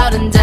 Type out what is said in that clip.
out and down.